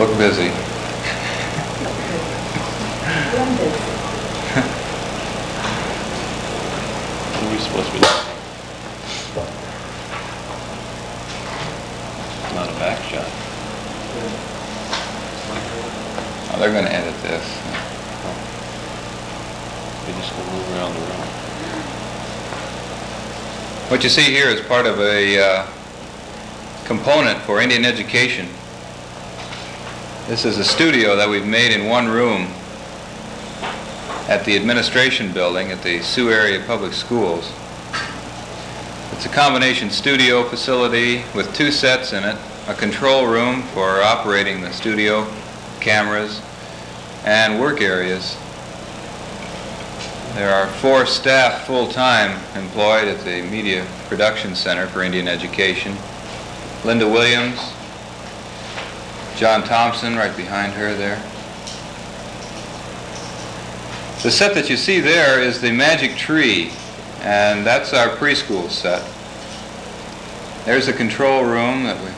Look busy. What are we supposed to be doing? Not a back shot. Oh, they're gonna edit this. We just gonna move around the room. What you see here is part of a uh, component for Indian education. This is a studio that we've made in one room at the administration building at the Sault Area Public Schools. It's a combination studio facility with two sets in it, a control room for operating the studio, cameras, and work areas. There are four staff full-time employed at the Media Production Center for Indian Education. Linda Williams, John Thompson right behind her there. The set that you see there is the Magic Tree, and that's our preschool set. There's a control room that we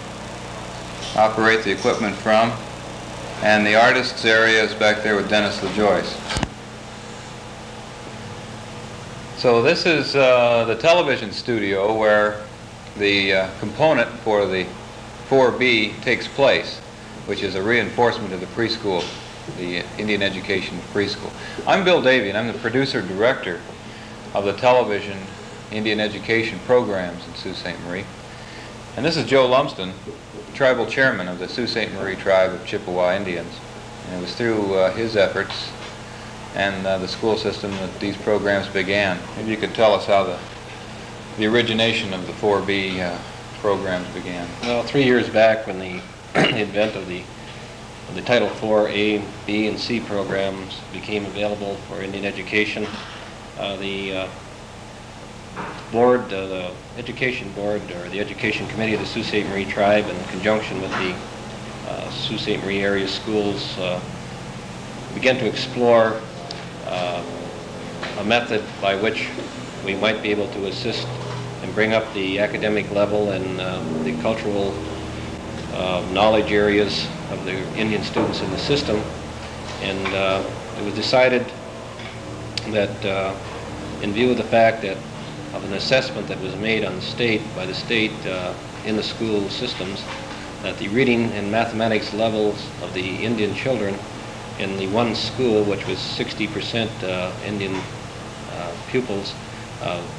operate the equipment from, and the artist's area is back there with Dennis LaJoyce. So this is uh, the television studio where the uh, component for the 4B takes place, which is a reinforcement of the preschool, the Indian Education Preschool. I'm Bill Davy, and I'm the producer-director of the television Indian Education programs in Sault Ste. Marie. And this is Joe Lumsden, tribal chairman of the Sault Ste. Marie tribe of Chippewa Indians. And it was through uh, his efforts and uh, the school system that these programs began. Maybe you could tell us how the, the origination of the 4B uh, programs began. Well, three years back, when the advent of the, of the Title IV A, B, and C programs became available for Indian education, uh, the uh, board, uh, the education board, or the education committee of the Sault Ste. Marie tribe, in conjunction with the uh, Sault Ste. Marie area schools, uh, began to explore a method by which we might be able to assist and bring up the academic level and uh, the cultural uh, knowledge areas of the Indian students in the system. And uh, it was decided that uh, in view of the fact that of an assessment that was made on the state, by the state uh, in the school systems, that the reading and mathematics levels of the Indian children in the one school, which was 60% uh, Indian uh, pupils,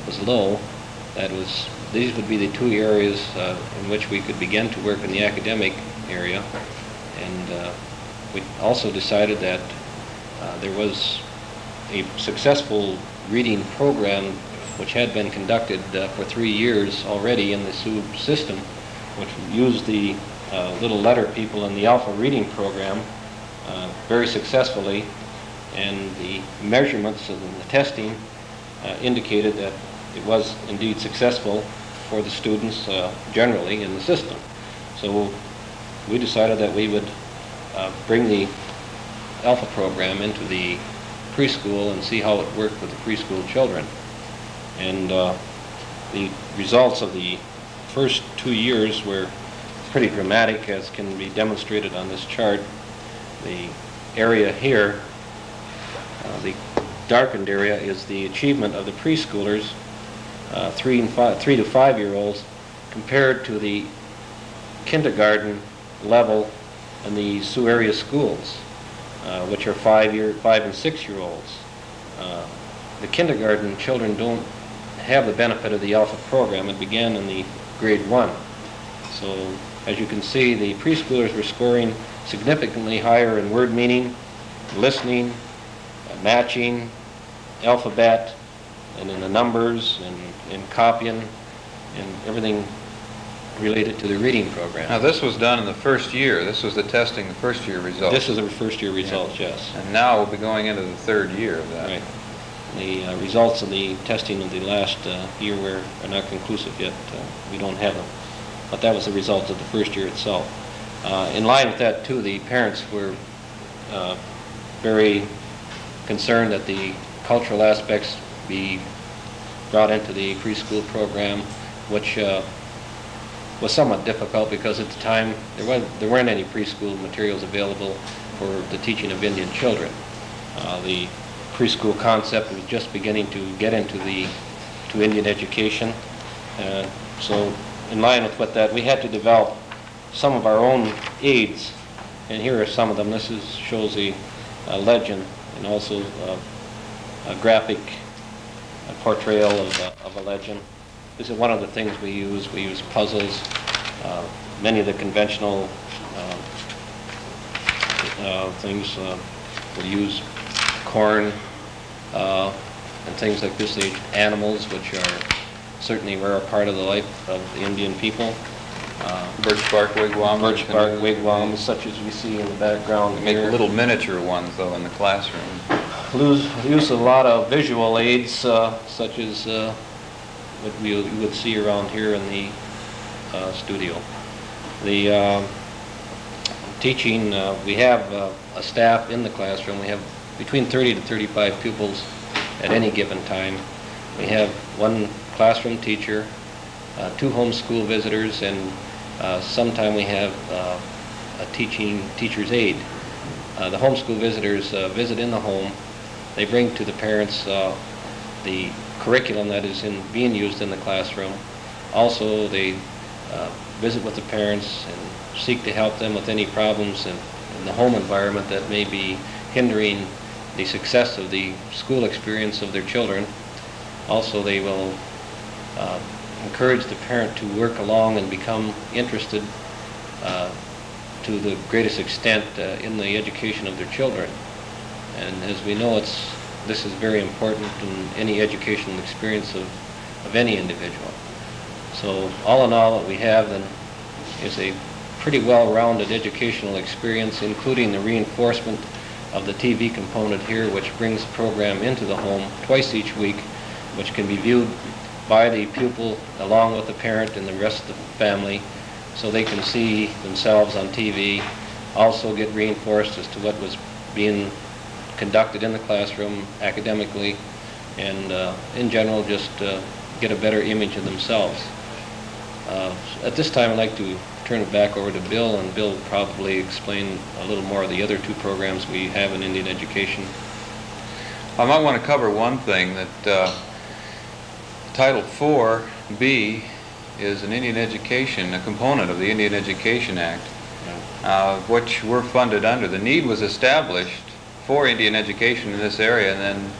was low. That was these would be the two areas uh, in which we could begin to work in the academic area, and uh, we also decided that uh, there was a successful reading program which had been conducted for three years already in the Sault system, which used the little letter people in the Alpha reading program uh, very successfully, and the measurements and the testing uh, indicated that it was indeed successful for the students uh, generally in the system. So we decided that we would uh, bring the Alpha program into the preschool and see how it worked with the preschool children. And uh, the results of the first two years were pretty dramatic, as can be demonstrated on this chart the area here, uh, the darkened area, is the achievement of the preschoolers, uh, three and five, three to five-year-olds, compared to the kindergarten level in the Sault area schools, uh, which are five-year, five and six-year-olds. Uh, the kindergarten children don't have the benefit of the Alpha program. It began in the grade one. So as you can see, the preschoolers were scoring significantly higher in word meaning, listening, uh, matching, alphabet, and in the numbers, and in copying, and everything related to the reading program. Now, this was done in the first year. This was the testing, the first year results. This is the first year results, yes. And now we'll be going into the third year of that. Right. The uh, results of the testing of the last uh, year were, are not conclusive yet. Uh, We don't have them. But that was the result of the first year itself. Uh, in line with that, too, the parents were uh, very concerned that the cultural aspects be brought into the preschool program, which uh, was somewhat difficult because at the time, there was, there weren't any preschool materials available for the teaching of Indian children. Uh, The preschool concept was just beginning to get into the, to Indian education. Uh, So in line with what that, we had to develop some of our own aids, and here are some of them. This is, shows a a legend and also a graphic portrayal of a, of a legend. This is one of the things we use. We use puzzles. Uh, Many of the conventional uh, uh, things, uh, we use corn uh, and things like this, the animals, which are certainly were a part of the life of the Indian people. Uh, Birch bark wigwam. Birch bark wigwams, such as we see in the background We Make little miniature ones, though, in the classroom. Use a lot of visual aids, uh, such as uh, what we would see around here in the uh, studio. The um, teaching, uh, we have uh, a staff in the classroom, we have between 30 to 35 pupils at any given time. We have one classroom teacher, uh, two homeschool visitors, and uh, sometime we have a teaching teacher's aide. The homeschool visitors visit in the home. They bring to the parents uh, the curriculum that is in, being used in the classroom. Also, they uh, visit with the parents and seek to help them with any problems in, in the home environment that may be hindering the success of the school experience of their children. Also, they will uh, encourage the parent to work along and become interested uh, to the greatest extent uh, in the education of their children. And as we know, it's, this is very important in any educational experience of, of any individual. So all in all, what we have then is a pretty well-rounded educational experience, including the reinforcement of the TV component here, which brings the program into the home twice each week, which can be viewed by the pupil along with the parent and the rest of the family, so they can see themselves on TV, also get reinforced as to what was being conducted in the classroom academically, and uh, in general, just uh, get a better image of themselves. Uh, At this time, I'd like to turn it back over to Bill, and Bill will probably explain a little more of the other two programs we have in Indian education. I might want to cover one thing, that uh, Title 4B is an Indian education, a component of the Indian Education Act, uh, which we're funded under. The need was established for Indian education in this area, and then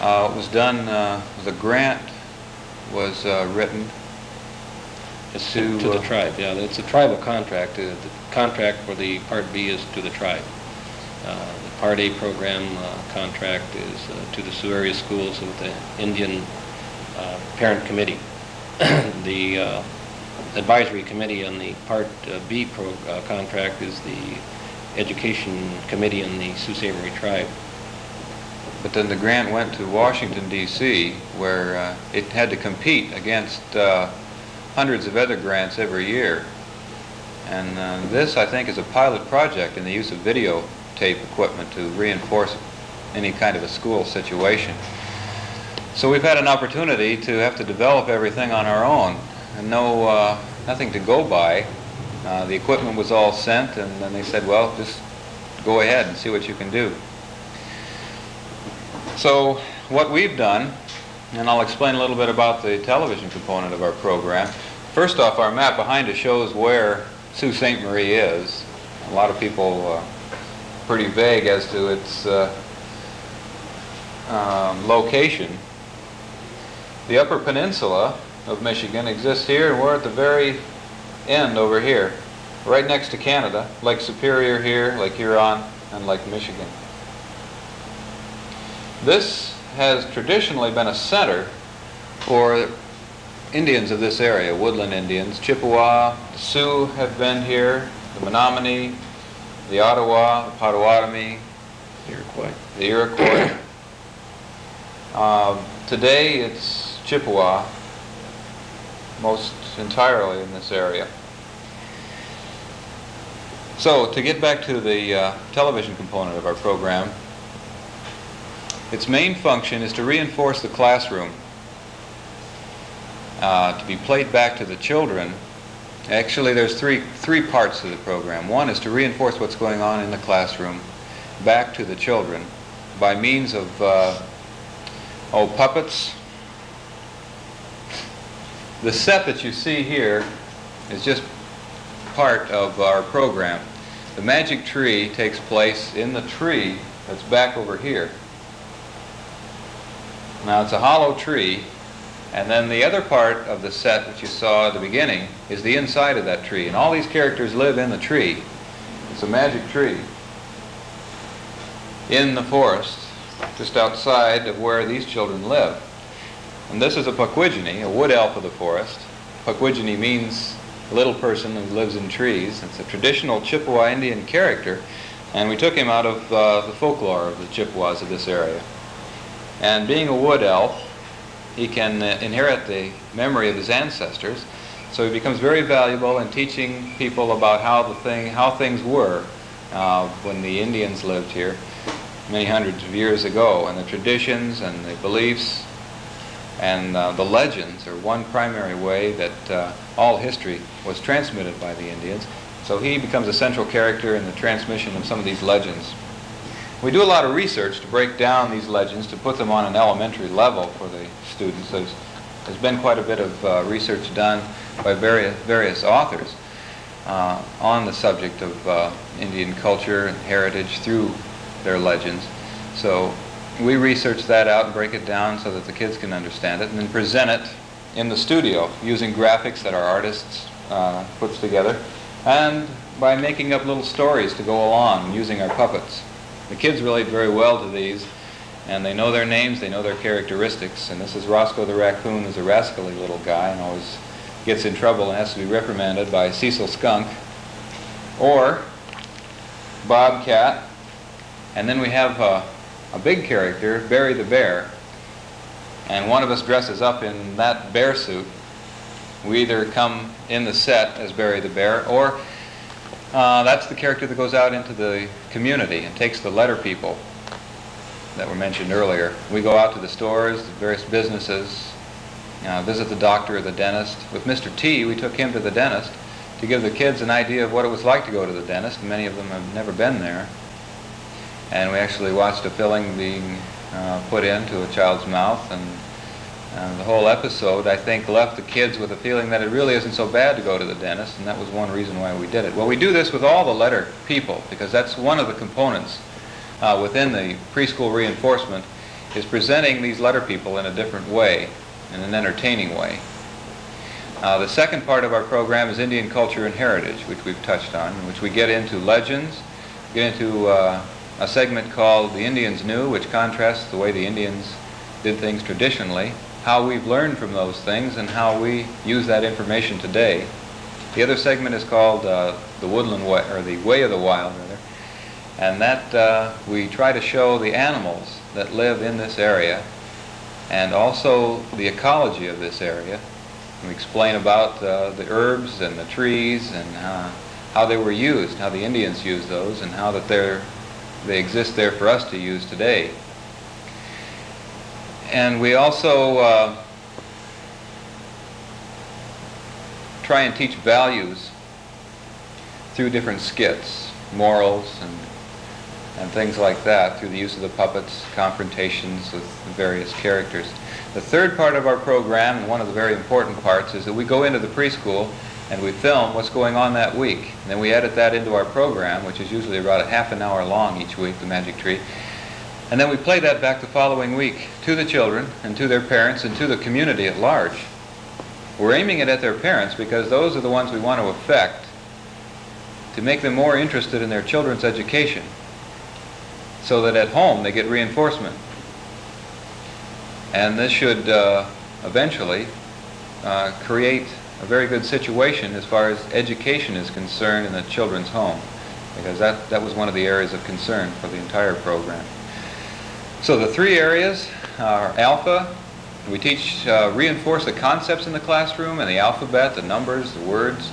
uh, it was done, uh, the grant was uh, written It's to To, to the uh, tribe, yeah, it's a tribal contract. Uh, The contract for the Part B is to the tribe. Uh, The Part A program uh, contract is uh, to the Sault area schools with the Indian uh, Parent Committee. The uh, advisory committee on the Part uh, B pro- uh, contract is the Education Committee in the Sault Ste. Marie Tribe. But then the grant went to Washington DC, where uh, it had to compete against uh, hundreds of other grants every year. And uh, this, I think, is a pilot project in the use of videotape equipment to reinforce any kind of a school situation. So we've had an opportunity to have to develop everything on our own, and no, uh, nothing to go by. Uh, The equipment was all sent, and then they said, well, just go ahead and see what you can do. So what we've done, and I'll explain a little bit about the television component of our program. First off, our map behind us shows where Sault Ste. Marie is. A lot of people uh, pretty vague as to its uh, um, location. The Upper Peninsula of Michigan exists here, and we're at the very end over here, right next to Canada, Lake Superior here, Lake Huron, and Lake Michigan. This has traditionally been a center for Indians of this area, woodland Indians. Chippewa, the Sioux have been here, the Menominee, the Ottawa, the Potawatomi, Iroquois. the Iroquois. Um, Today, it's Chippewa, most entirely in this area. So, to get back to the uh, television component of our program, its main function is to reinforce the classroom, uh, to be played back to the children Actually, there's three, three parts to the program. One is to reinforce what's going on in the classroom back to the children by means of, uh, oh, puppets. The set that you see here is just part of our program. The magic tree takes place in the tree that's back over here. Now, it's a hollow tree, and then the other part of the set that you saw at the beginning is the inside of that tree. And all these characters live in the tree. It's a magic tree in the forest, just outside of where these children live. And this is a Pukwudgie, a wood elf of the forest. Pukwudgie means little person who lives in trees. It's a traditional Chippewa Indian character, and we took him out of uh, the folklore of the Chippewas of this area. And being a wood elf, he can uh, inherit the memory of his ancestors. So he becomes very valuable in teaching people about how the thing, how things were uh, when the Indians lived here many hundreds of years ago, and the traditions and the beliefs and uh, the legends are one primary way that uh, all history was transmitted by the Indians. So he becomes a central character in the transmission of some of these legends. We do a lot of research to break down these legends, to put them on an elementary level for the students. There's, there's been quite a bit of uh, research done by various, various authors uh, on the subject of uh, Indian culture and heritage through their legends. So we research that out and break it down so that the kids can understand it and then present it in the studio using graphics that our artists uh, puts together and by making up little stories to go along using our puppets. The kids relate very well to these, and they know their names, they know their characteristics. And this is Roscoe the raccoon, who's a rascally little guy and always gets in trouble and has to be reprimanded by Cecil Skunk. Or Bobcat. And then we have uh, a big character, Barry the Bear. And one of us dresses up in that bear suit. We either come in the set as Barry the Bear, or uh, that's the character that goes out into the community and takes the letter people that were mentioned earlier. We go out to the stores, the various businesses, uh, visit the doctor or the dentist. With Mr. T, we took him to the dentist to give the kids an idea of what it was like to go to the dentist. Many of them have never been there. And we actually watched a filling being uh, put into a child's mouth and uh, the whole episode, I think, left the kids with a feeling that it really isn't so bad to go to the dentist, and that was one reason why we did it. Well, we do this with all the letter people, because that's one of the components uh, within the preschool reinforcement, is presenting these letter people in a different way, in an entertaining way. Uh, the second part of our program is Indian culture and heritage, which we've touched on, in which we get into legends, get into uh, a segment called The Indians Knew, which contrasts the way the Indians did things traditionally how we've learned from those things and how we use that information today. The other segment is called uh, the Woodland Way, or the Way of the Wild, rather, and that uh, we try to show the animals that live in this area and also the ecology of this area. We explain about uh, the herbs and the trees and uh, how they were used, how the Indians used those, and how that they're, they exist there for us to use today. And we also uh, try and teach values through different skits, morals and, and things like that through the use of the puppets, confrontations with various characters. The third part of our program, and one of the very important parts, is that we go into the preschool and we film what's going on that week. And then we edit that into our program, which is usually about a half an hour long each week, the Magic Tree. And then we play that back the following week to the children and to their parents and to the community at large. We're aiming it at their parents because those are the ones we want to affect to make them more interested in their children's education so that at home they get reinforcement. And this should uh, eventually uh, create a very good situation as far as education is concerned in the children's home because that, that was one of the areas of concern for the entire program. So the three areas are alpha. We teach, uh, reinforce the concepts in the classroom and the alphabet, the numbers, the words.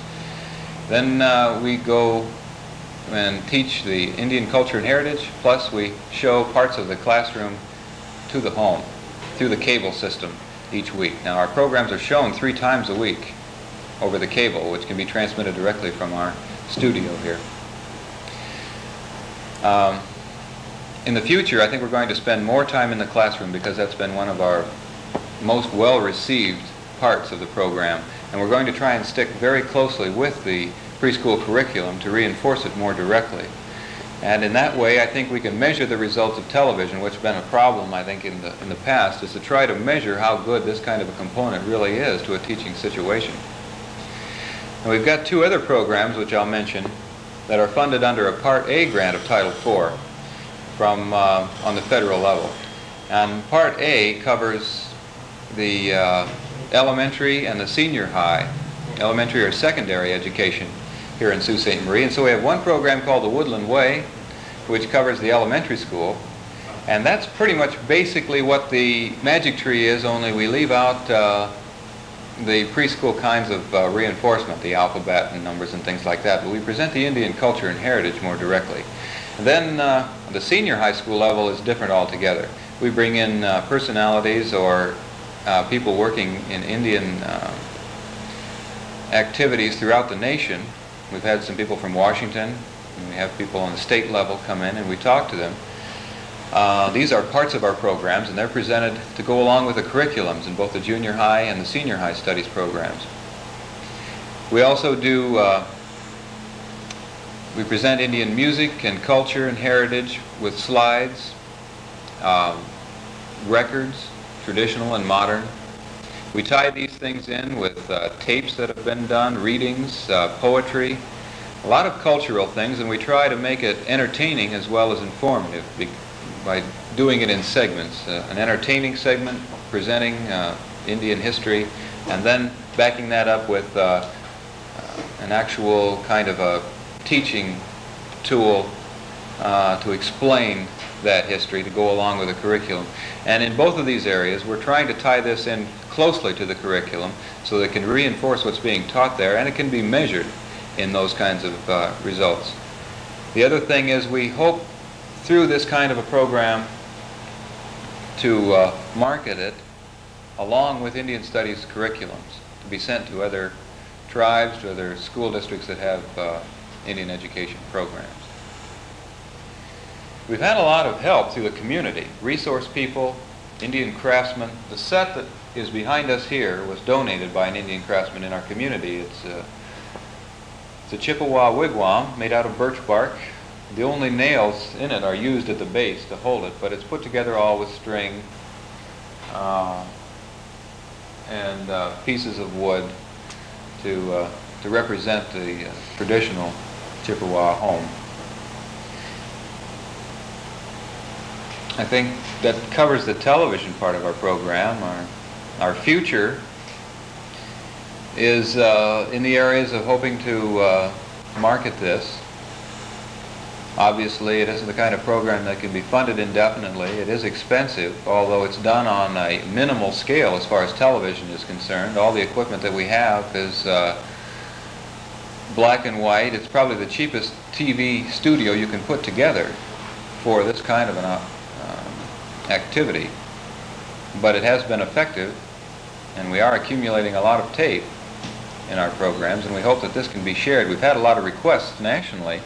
Then uh, we go and teach the Indian culture and heritage, plus we show parts of the classroom to the home through the cable system each week. Now our programs are shown three times a week over the cable, which can be transmitted directly from our studio here. Um, in the future, I think we're going to spend more time in the classroom because that's been one of our most well-received parts of the program. And we're going to try and stick very closely with the preschool curriculum to reinforce it more directly. And in that way, I think we can measure the results of television, which has been a problem, I think, in the, in the past, is to try to measure how good this kind of a component really is to a teaching situation. And we've got two other programs, which I'll mention, that are funded under a Part A grant of Title IV from, uh, on the federal level. And Part A covers the uh, elementary and the senior high, elementary or secondary education here in Sault Ste. Marie. And so we have one program called the Woodland Way, which covers the elementary school. And that's pretty much basically what the Magic Tree is, only we leave out uh, the preschool kinds of uh, reinforcement, the alphabet and numbers and things like that. But we present the Indian culture and heritage more directly. Then uh, the senior high school level is different altogether. We bring in uh, personalities or uh, people working in Indian uh, activities throughout the nation. We've had some people from Washington, and we have people on the state level come in and we talk to them. Uh, these are parts of our programs and they're presented to go along with the curriculums in both the junior high and the senior high studies programs. We also do, uh, we present Indian music and culture and heritage with slides, um, records, traditional and modern. We tie these things in with uh, tapes that have been done, readings, uh, poetry, a lot of cultural things, and we try to make it entertaining as well as informative by doing it in segments. Uh, an entertaining segment presenting uh, Indian history, and then backing that up with uh, uh, an actual kind of a teaching tool to explain that history to go along with the curriculum. And in both of these areas, we're trying to tie this in closely to the curriculum so that it can reinforce what's being taught there and it can be measured in those kinds of uh, results. The other thing is we hope through this kind of a program to uh, market it along with Indian Studies curriculums to be sent to other tribes, to other school districts that have uh, Indian education programs. We've had a lot of help through the community, resource people, Indian craftsmen. The set that is behind us here was donated by an Indian craftsman in our community. It's a, it's a Chippewa wigwam made out of birch bark. The only nails in it are used at the base to hold it, but it's put together all with string uh, and uh, pieces of wood to, uh, to represent the uh, traditional Chippewa home. I think that covers the television part of our program. Our, our future is uh, in the areas of hoping to uh, market this. Obviously, it isn't the kind of program that can be funded indefinitely. It is expensive, although it's done on a minimal scale as far as television is concerned. All the equipment that we have is uh, black and white. It's probably the cheapest TV studio you can put together for this kind of an activity, but it has been effective, and we are accumulating a lot of tape in our programs, and we hope that this can be shared. We've had a lot of requests nationally.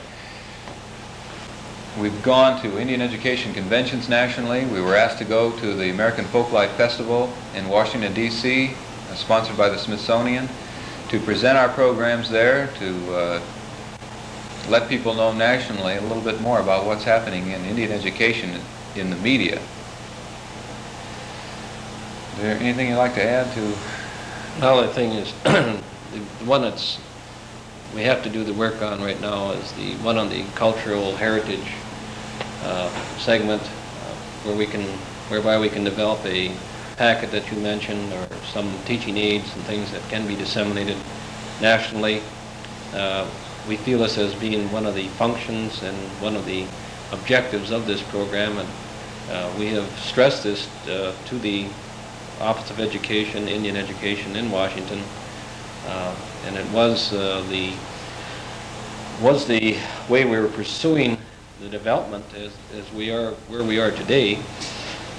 We've gone to Indian education conventions nationally. We were asked to go to the American Folklife Festival in Washington, D.C., uh, sponsored by the Smithsonian, to present our programs there, to uh, let people know nationally a little bit more about what's happening in Indian education in the media. Is there anything you'd like to add to? The thing is, the one that's, we have to do the work on right now is the one on the cultural heritage uh, segment, uh, where we can, whereby we can develop a packet that you mentioned, or some teaching aids and things that can be disseminated nationally. Uh, we feel this as being one of the functions and one of the objectives of this program, and uh, we have stressed this uh, to the Office of Education, Indian Education in Washington, uh, and it was uh, the was the way we were pursuing the development as, as we are where we are today.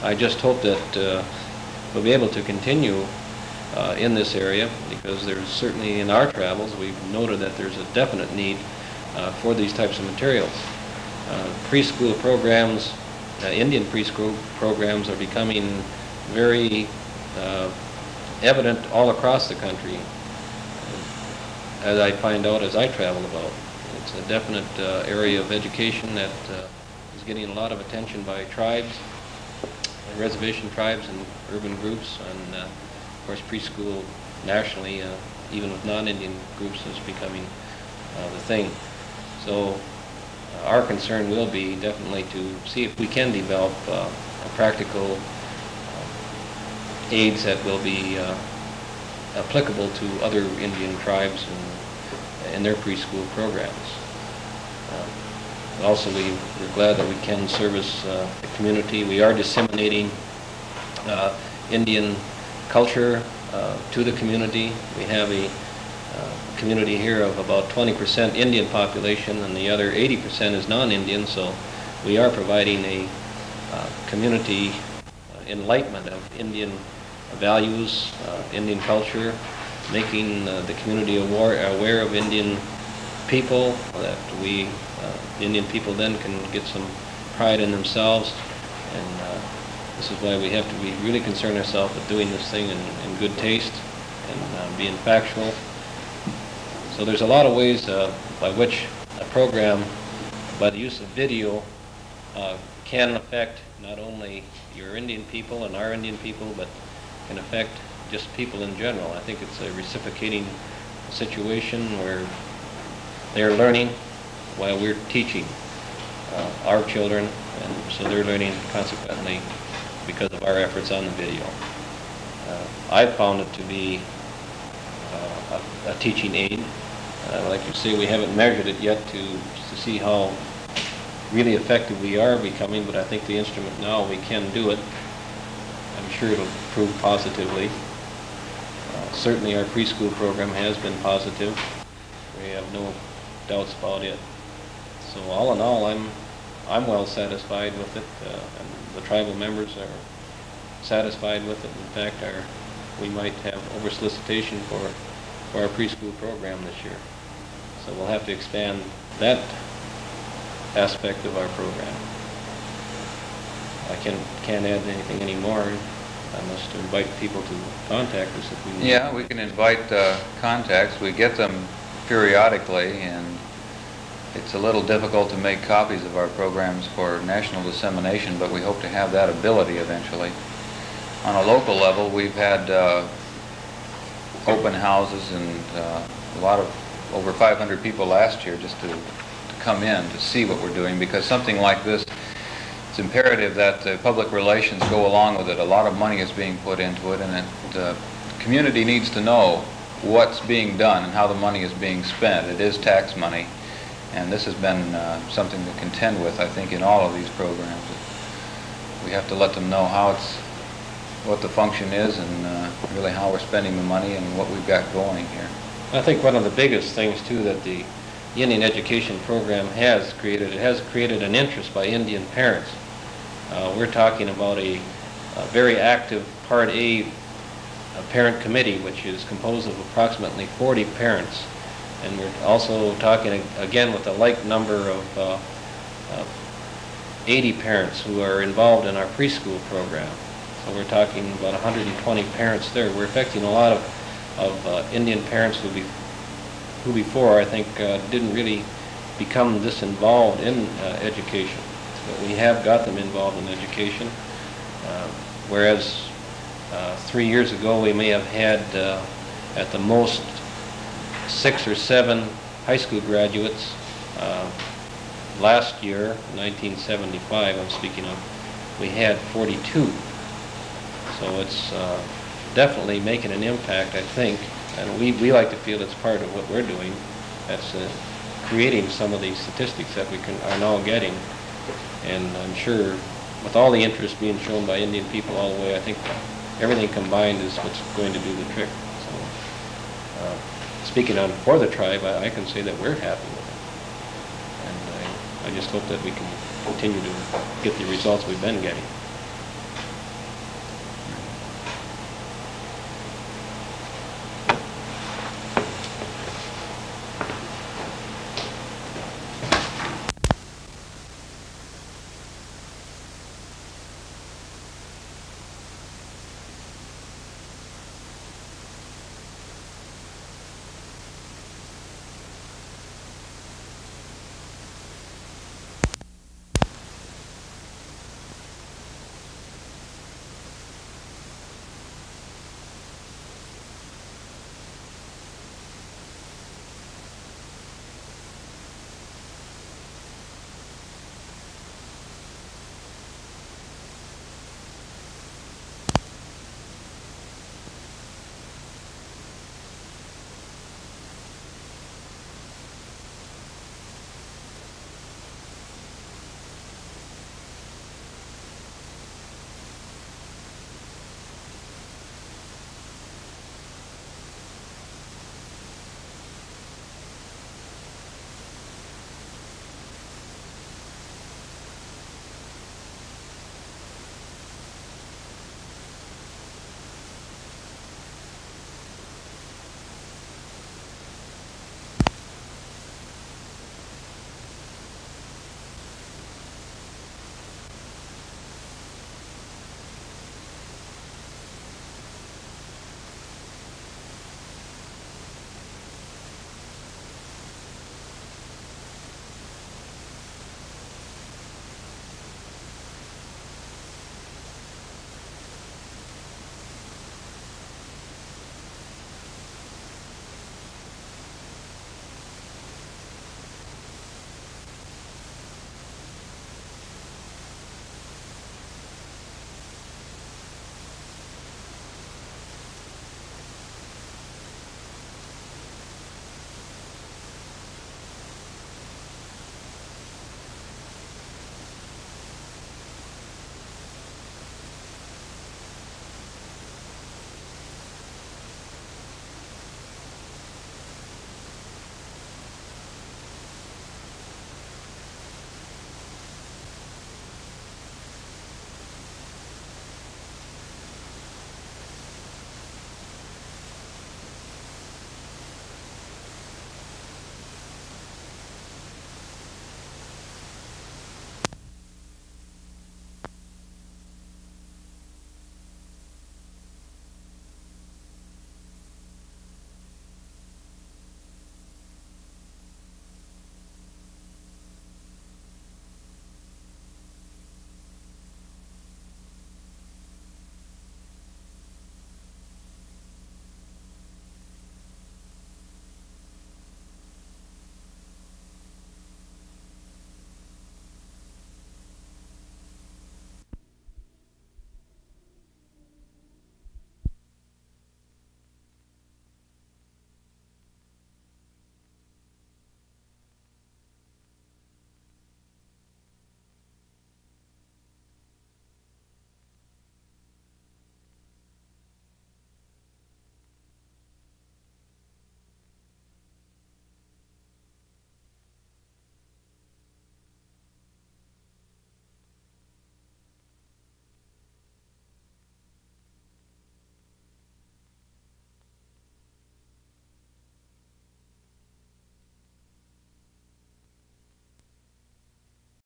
I just hope that uh, we'll be able to continue uh, in this area, because there's certainly in our travels, we've noted that there's a definite need uh, for these types of materials. Uh, Preschool programs, Indian preschool programs are becoming very evident all across the country, as I find out as I travel about. It's a definite uh, area of education that uh, is getting a lot of attention by tribes, reservation tribes and urban groups, and uh, of course preschool nationally, uh, even with non-Indian groups, is becoming uh, the thing. So uh, our concern will be definitely to see if we can develop a practical aids that will be applicable to other Indian tribes and, in their preschool programs. Uh, Also, we, we're glad that we can service uh, the community. We are disseminating uh, Indian culture uh, to the community. We have a uh, community here of about 20% Indian population, and the other 80% is non-Indian, so we are providing a uh, community enlightenment of Indian values, uh, Indian culture, making uh, the community aware, aware of Indian people, that we, uh, Indian people then can get some pride in themselves, and this is why we have to be really concern ourselves with doing this thing in, in good taste and being factual. So there's a lot of ways by which a program, by the use of video, uh, can affect not only your Indian people and our Indian people, but can affect just people in general. I think it's a reciprocating situation where they're learning while we're teaching uh, our children, and so they're learning consequently because of our efforts on the video. Uh, I've found it to be uh, a, a teaching aid. Uh, like you say, we haven't measured it yet to, to see how really effective we are becoming, but I think the instrument now, we can do it. Sure it'll prove positively. Uh, Certainly, our preschool program has been positive. We have no doubts about it. So all in all, I'm, I'm well satisfied with it, uh, and the tribal members are satisfied with it. In fact, our, we might have over solicitation for, for our preschool program this year. So we'll have to expand that aspect of our program. I can, can't add anything anymore unless must invite people to contact us if we need. Yeah, we can invite uh, contacts. We get them periodically, and it's a little difficult to make copies of our programs for national dissemination, but we hope to have that ability eventually. On a local level, we've had uh, open houses and uh, a lot of, over 500 people last year just to to come in to see what we're doing, because something like this, it's imperative that the public relations go along with it. A lot of money is being put into it, and uh, the community needs to know what's being done and how the money is being spent. It is tax money, and this has been uh, something to contend with, I think, in all of these programs. We have to let them know how it's, what the function is, and uh, really how we're spending the money and what we've got going here. I think one of the biggest things too that the Indian education program has created, it has created an interest by Indian parents. Uh, we're talking about a, a very active Part A uh, parent committee, which is composed of approximately 40 parents. And we're also talking again with a like number of uh, uh, 80 parents who are involved in our preschool program. So we're talking about 120 parents there. We're affecting a lot of, of uh, Indian parents who be, who before, I think, uh, didn't really become this involved in uh, education. But we have got them involved in education. Uh, Whereas uh, three years ago, we may have had uh, at the most six or seven high school graduates. Uh, Last year, 1975, I'm speaking of, we had 42. So it's uh, definitely making an impact, I think, and we, we like to feel it's part of what we're doing. That's uh, creating some of these statistics that we can, are now getting. And I'm sure with all the interest being shown by Indian people all the way, I think everything combined is what's going to do the trick. So, uh, speaking on for the tribe, I, I can say that we're happy with it. And I, I just hope that we can continue to get the results we've been getting.